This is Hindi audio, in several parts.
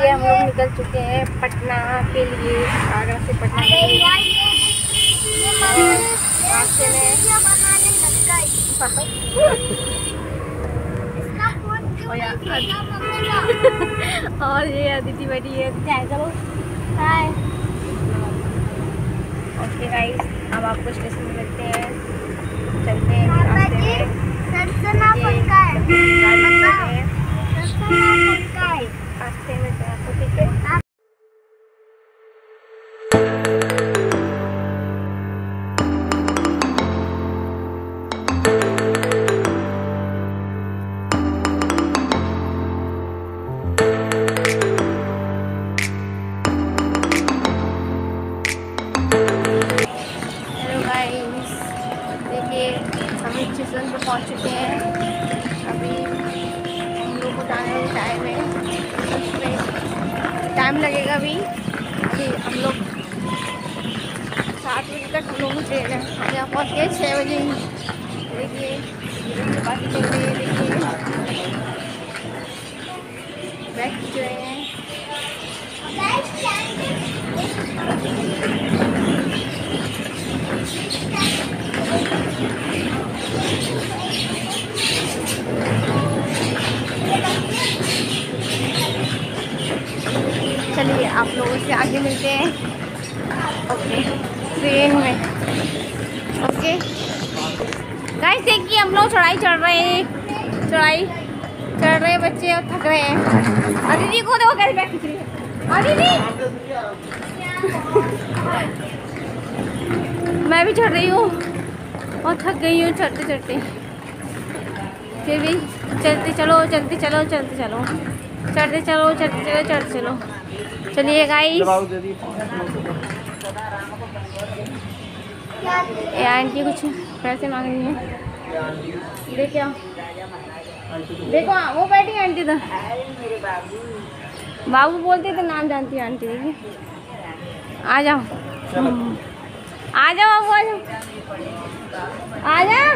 लिए हम लोग निकल चुके हैं पटना के लिए आगरा से पटना के लिए। रास्ते में और ये अदिति बैठी है चलो हाय ओके गाइस अब आपको स्टेशन में मिलते हैं। चलते हैं रास्ते में एक स्टेशन पर पहुँच चुके हैं। अभी हम लोग को जाने में टाइम है। उसमें टाइम लगेगा अभी कि हम लोग सात बजे तक हम लोग को ट्रेन है। यहाँ पहुँच गए छः बजे देखिए बाकी देखिए बैग खींच रहे हैं। आप लोगों से आगे मिलते हैं। ओके ट्रेन में। ओके गाइस देखिए, हम लोग चढ़ाई चढ़ रहे हैं। चढ़ाई चढ़ रहे बच्चे और थक रहे हैं। और को देखो, कैसे बैठ रही है। मैं भी चढ़ रही हूँ। और थक गई हूँ, चढ़ते चढ़ते। फिर भी चलते चलो चलते चलो चलते चलो। चढ़ते चलो चढ़ते चलो चढ़ते चलो। चलिए गाइस आंटी कुछ पैसे मांग रही है? देखो देखो वो बैठी आंटी तो। बाबू बोलते तो नाम जानती है आंटी देखिए। आ जाओ। आ जाओ बाबू आ जाओ। आ जाओ।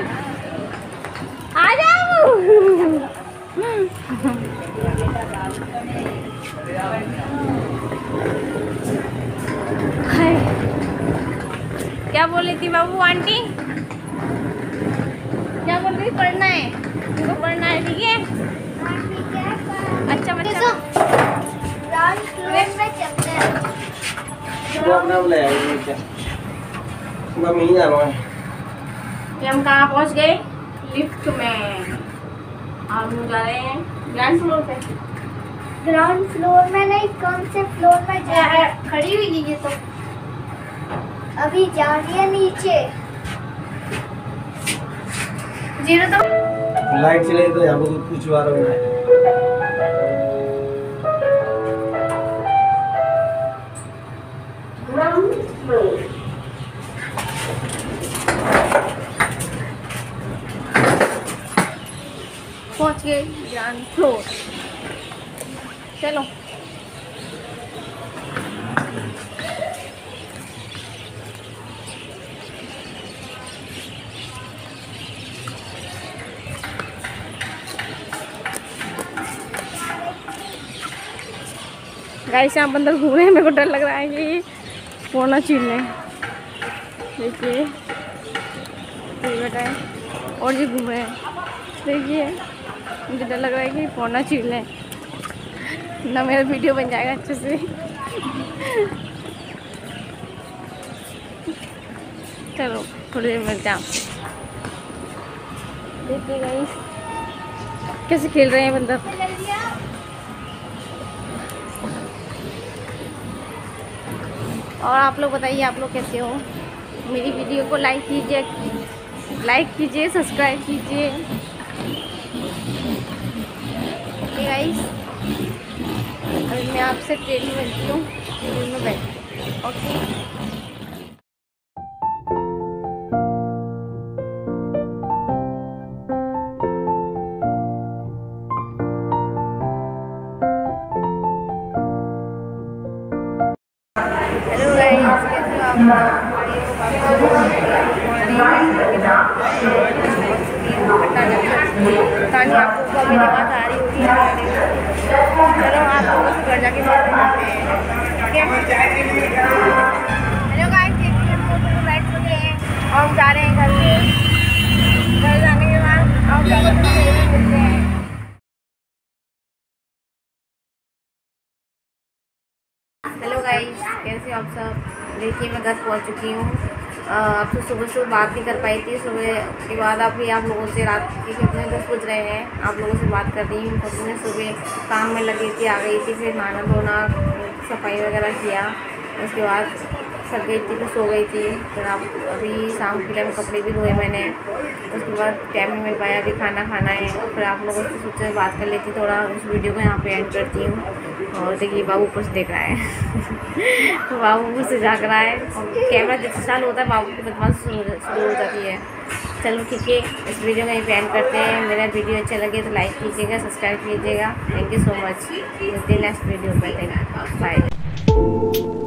आ जाओ। क्या बोल रही थी बाबू आंटी? क्या बोल रही? पढ़ना है। तुमको पढ़ना है ठीक है? अच्छा बच्चा। हम कहाँ पहुँच गए? लिफ्ट में। आप हम जा रहे हैं ग्राउंड फ्लोर पे? ग्राउंड फ्लोर में नहीं कौन से फ्लोर पे जा खड़ी हुई है ये तो। अभी जानिए नीचे। ज़ीरो तो लाइट चले तो यहाँ पर तो कुछ बार हो रहा है पहुँच गए ग्राउंड फ्लोर। चलो। गाइस से आप घूम रहे हैं, मेरे को डर लग रहा है कि फ़ोन ना छीन लें। देखिए बेटा है, और जी घूम रहे हैं। देखिए, मुझे डर लग रहा है कि फ़ोन ना छीन लें। ना मेरा वीडियो बन जाएगा अच्छे से। चलो, थोड़ी देर मिलते हैं देखिए गाइस कैसे खेल रहे हैं बंदर? और आप लोग बताइए, आप लोग कैसे हो? मेरी वीडियो को लाइक कीजिए लाइक कीजिए सब्सक्राइब कीजिए। अभी मैं आपसे ट्रेन में मिलती हूँ। ट्रेन में बैठ ओके ताकि आपको अभी दिक्कत आ रही होगी चलो आप घर जाके बनाते हेलो गाइस देखिए हम लोग बैठ चुके हैं और हम जा रहे हैं घर से घर जाने के बाद और क्या मिलते हैं हेलो गाइस कैसे आप सब? देखिए, मैं घर पहुँच चुकी हूँ। आपसे सुबह सुबह बात नहीं कर पाई थी। सुबह के बाद अभी आप लोगों से रात के कितने दस बज रहे हैं। आप लोगों से बात कर रही हूँ। खुद मैं सुबह काम में लगी थी, आ गई थी, फिर नाना धोना सफ़ाई वगैरह किया। उसके बाद थक गई थी, फिर सो गई थी। फिर आप अभी शाम के टाइम कपड़े भी धोए मैंने। उसके बाद टाइम नहीं मिल पाया, अभी खाना खाना है। फिर आप लोगों से सोचा बात कर लेती, थोड़ा उस वीडियो को यहाँ पे एंड करती हूँ। और देखिए, बाबू से देख रहा है। तो बाबू ऊपर से जाग रहा है। और कैमरा जैसे चालू होता है, बाबू की बदमाश शुरू हो जाती है। चलो ठीक है, इस वीडियो में एंड करते हैं। मेरा वीडियो अच्छा लगे तो लाइक कीजिएगा सब्सक्राइब कीजिएगा। थैंक यू सो मच मिलते हैं नेक्स्ट वीडियो थैंक बाय